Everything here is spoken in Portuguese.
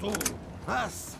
buscado tú. Has